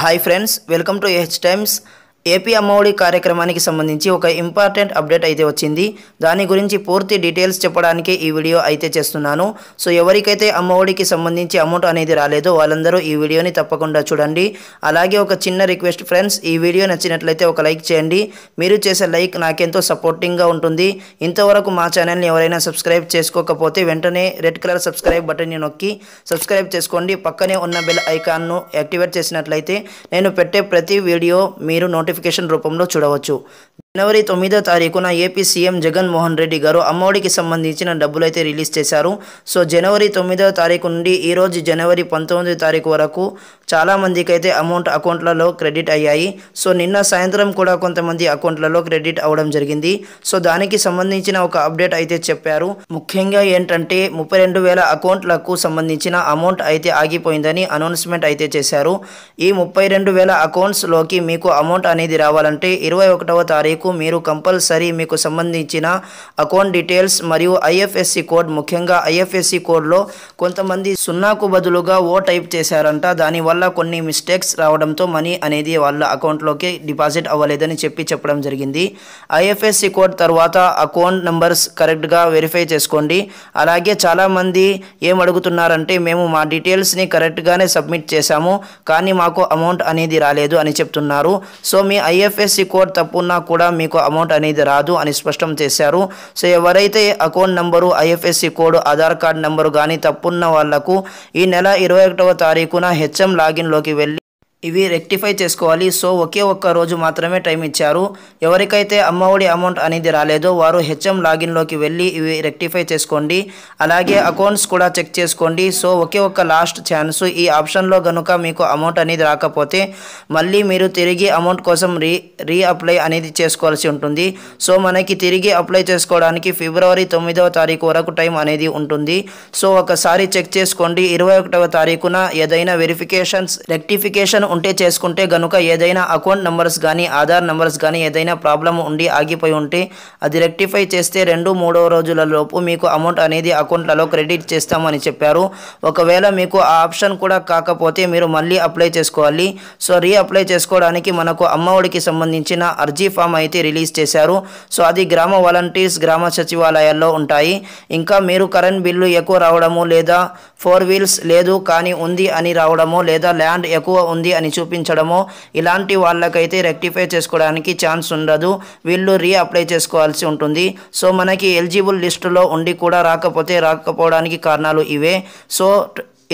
Hi friends, welcome to H Times. AP Ammavodi కార్యక్రమానికి సంబంధించి ఒక ఇంపార్టెంట్ అప్డేట్ అయితే వచ్చింది. దాని గురించి పూర్తి డీటెయిల్స్ చెప్పడానికి ఈ వీడియో అయితే చేస్తున్నాను. సో ఎవరికైతే అమ్మఒడికి సంబంధించి అమౌంట్ అనేది రాలేదో వాళ్ళందరూ ఈ వీడియోని తప్పకుండా చూడండి. అలాగే ఒక చిన్న రిక్వెస్ట్ ఫ్రెండ్స్ ఈ వీడియో నచ్చినట్లయితే ఒక లైక్ చేయండి. మీరు చేసే లైక్ నాకెంతో సపోర్టింగ్గా ఉంటుంది. ఇంతవరకు మా ఛానల్ని ఎవరైనా సబ్స్క్రైబ్ చేసుకోకపోతే వెంటనే రెడ్ కలర్ సబ్స్క్రైబ్ బటన్ని నొక్కి సబ్స్క్రైబ్ చేసుకోండి. పక్కనే ఉన్న బెల్ ఐకాన్ను యాక్టివేట్ చేసినట్లయితే నేను పెట్టే ప్రతి వీడియో మీరు నోటిఫికేషన్ రూపంలో చూడవచ్చు. జనవరి తొమ్మిదో తారీఖున ఏపీ సీఎం జగన్మోహన్ రెడ్డి గారు అమ్మఒడికి సంబంధించిన డబ్బులు అయితే రిలీజ్ చేశారు. సో జనవరి తొమ్మిదో తారీఖు నుండి ఈరోజు జనవరి పంతొమ్మిదో తారీఖు వరకు చాలామందికి అయితే అమౌంట్ అకౌంట్లలో క్రెడిట్ అయ్యాయి. సో నిన్న సాయంత్రం కూడా కొంతమంది అకౌంట్లలో క్రెడిట్ అవ్వడం జరిగింది. సో దానికి సంబంధించిన ఒక అప్డేట్ అయితే చెప్పారు. ముఖ్యంగా ఏంటంటే ముప్పై రెండు వేల అకౌంట్లకు సంబంధించిన అమౌంట్ అయితే ఆగిపోయిందని అనౌన్స్మెంట్ అయితే చేశారు. ఈ ముప్పై రెండు వేల అకౌంట్స్లోకి మీకు అమౌంట్ అనేది రావాలంటే ఇరవై ఒకటవ తారీఖు మీరు కంపల్సరీ మీకు సంబంధించిన అకౌంట్ డీటెయిల్స్ మరియు ఐఎఫ్ఎస్సి కోడ్ ముఖ్యంగా ఐఎఫ్ఎస్సి కోడ్లో కొంతమంది సున్నాకు బదులుగా ఓ టైప్ చేశారంట. దానివల్ల కొన్ని మిస్టేక్స్ రావడంతో మనీ అనేది వాళ్ళ అకౌంట్లోకి డిపాజిట్ అవ్వలేదని చెప్పి చెప్పడం జరిగింది. ఐఎఫ్ఎస్సి కోడ్ తర్వాత అకౌంట్ నెంబర్స్ కరెక్ట్గా వెరిఫై చేసుకోండి. అలాగే చాలామంది ఏం అడుగుతున్నారంటే మేము మా డీటెయిల్స్ని కరెక్ట్గానే సబ్మిట్ చేశాము కానీ మాకు అమౌంట్ అనేది రాలేదు అని చెప్తున్నారు. సో మీ ఐఎఫ్ఎస్సి కోడ్ తప్పున్నా కూడా మీకు అమౌంట్ అనేది రాదు అని స్పష్టం చేశారు. సో ఎవరైతే account number IFSC code Aadhaar card number కానీ తప్పున్న వాళ్ళకు ఈ నెల ఇరవై ఒకటవ తారీఖున హెచ్ఎం లాగిన్లోకి వెళ్ళి ఇవి రెక్టిఫై చేసుకోవాలి. సో ఒకే ఒక్క రోజు మాత్రమే టైం ఇచ్చారు. ఎవరికైతే అమ్మఒడి అమౌంట్ అనేది రాలేదో వారు హెచ్ఎం లాగిన్లోకి వెళ్ళి ఇవి రెక్టిఫై చేసుకోండి. అలాగే అకౌంట్స్ కూడా చెక్ చేసుకోండి. సో ఒకే ఒక్క లాస్ట్ ఛాన్స్. ఈ ఆప్షన్లో కనుక మీకు అమౌంట్ అనేది రాకపోతే మళ్ళీ మీరు తిరిగి అమౌంట్ కోసం రీ రీ అప్లై అనేది చేసుకోవాల్సి ఉంటుంది. సో మనకి తిరిగి అప్లై చేసుకోవడానికి ఫిబ్రవరి తొమ్మిదవ తారీఖు వరకు టైం అనేది ఉంటుంది. సో ఒకసారి చెక్ చేసుకోండి. ఇరవై ఒకటవ తారీఖున ఏదైనా వెరిఫికేషన్స్ రెక్టిఫికేషన్ ఉంటే చేసుకుంటే గనుక ఏదైనా అకౌంట్ నెంబర్స్ కానీ ఆధార్ నెంబర్స్ కానీ ఏదైనా ప్రాబ్లం ఉండి ఆగిపోయి ఉంటే అది రెక్టిఫై చేస్తే రెండు మూడో రోజుల లోపు మీకు అమౌంట్ అనేది అకౌంట్లలో క్రెడిట్ చేస్తామని చెప్పారు. ఒకవేళ మీకు ఆ ఆప్షన్ కూడా కాకపోతే మీరు మళ్ళీ అప్లై చేసుకోవాలి. సో రీ అప్లై చేసుకోవడానికి మనకు అమ్మఒడికి సంబంధించిన అర్జీ ఫామ్ అయితే రిలీజ్ చేశారు. సో అది గ్రామ వాలంటీర్స్ గ్రామ సచివాలయాల్లో ఉంటాయి. ఇంకా మీరు కరెంట్ బిల్లు ఎక్కువ రావడము లేదా ఫోర్ వీల్స్ లేదు కానీ ఉంది అని రావడము లేదా ల్యాండ్ ఎక్కువ ఉంది అని చూపించడము ఇలాంటి వాళ్ళకైతే రెక్టిఫై చేసుకోవడానికి ఛాన్స్ ఉండదు. వీళ్ళు రీ అప్లై చేసుకోవాల్సి ఉంటుంది. సో మనకి ఎలిజిబుల్ లిస్టులో ఉండి కూడా రాకపోతే రాకపోవడానికి కారణాలు ఇవే. సో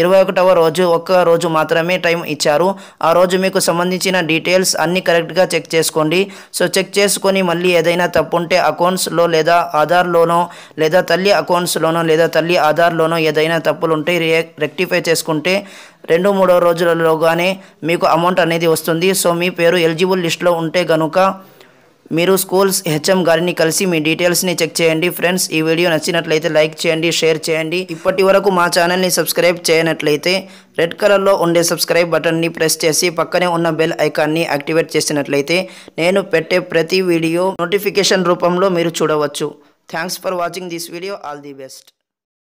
ఇరవై ఒకటవ రోజు ఒక్క రోజు మాత్రమే టైం ఇచ్చారు. ఆ రోజు మీకు సంబంధించిన డీటెయిల్స్ అన్నీ కరెక్ట్గా చెక్ చేసుకోండి. సో చెక్ చేసుకొని మళ్ళీ ఏదైనా తప్పు ఉంటే అకౌంట్స్లో లేదా ఆధార్లోనో లేదా తల్లి అకౌంట్స్లోనో లేదా తల్లి ఆధార్లోనో ఏదైనా తప్పులు ఉంటే రెక్టిఫై చేసుకుంటే రెండు మూడో రోజులలోగానే మీకు అమౌంట్ అనేది వస్తుంది. సో మీ పేరు ఎలిజిబుల్ లిస్ట్లో ఉంటే కనుక మీరు స్కూల్స్ హెచ్ఎం గారిని కలిసి మీ డీటెయిల్స్ని చెక్ చేయండి. ఫ్రెండ్స్ ఈ వీడియో నచ్చినట్లయితే లైక్ చేయండి షేర్ చేయండి. ఇప్పటి వరకు మా ఛానల్ని సబ్స్క్రైబ్ చేయనట్లయితే రెడ్ కలర్లో ఉండే సబ్స్క్రైబ్ బటన్ని ప్రెస్ చేసి పక్కనే ఉన్న బెల్ ఐకాన్ని యాక్టివేట్ చేసినట్లయితే నేను పెట్టే ప్రతి వీడియో నోటిఫికేషన్ రూపంలో మీరు చూడవచ్చు. Thanks for watching this video. All the best.